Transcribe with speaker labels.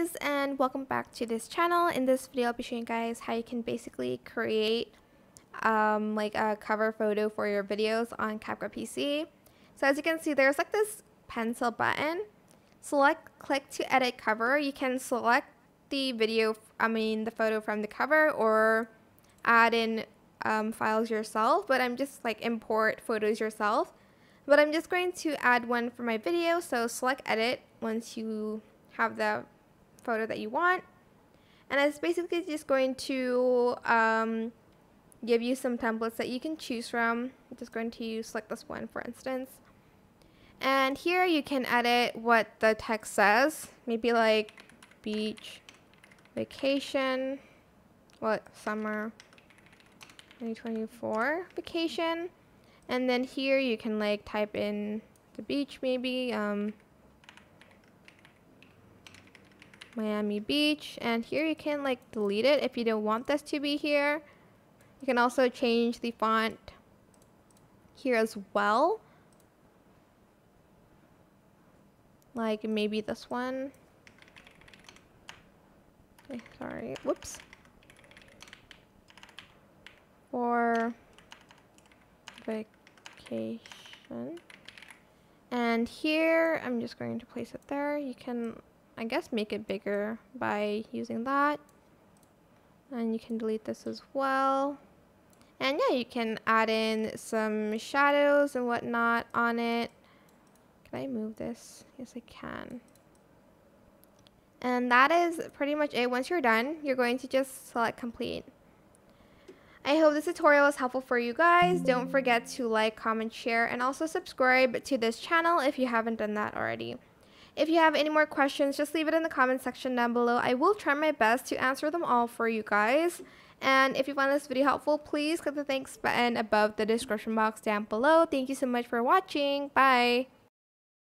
Speaker 1: guys and welcome back to this channel. In this video I'll be showing you guys how you can basically create um, like a cover photo for your videos on CapCut PC. So as you can see there's like this pencil button. Select click to edit cover. You can select the video, I mean the photo from the cover or add in um, files yourself but I'm just like import photos yourself. But I'm just going to add one for my video so select edit once you have the photo that you want. And it's basically just going to um, give you some templates that you can choose from. I'm just going to select this one for instance. And here you can edit what the text says. Maybe like beach, vacation, what, summer 2024 vacation. And then here you can like type in the beach maybe. Um, Miami Beach and here you can like delete it if you don't want this to be here. You can also change the font here as well. Like maybe this one. Okay, sorry. Whoops. For vacation. And here I'm just going to place it there. You can I guess make it bigger by using that. And you can delete this as well. And yeah, you can add in some shadows and whatnot on it. Can I move this? Yes, I can. And that is pretty much it. Once you're done, you're going to just select complete. I hope this tutorial was helpful for you guys. Don't forget to like, comment, share, and also subscribe to this channel if you haven't done that already. If you have any more questions, just leave it in the comment section down below. I will try my best to answer them all for you guys. And if you found this video helpful, please click the thanks button above the description box down below. Thank you so much for watching. Bye!